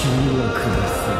君を下す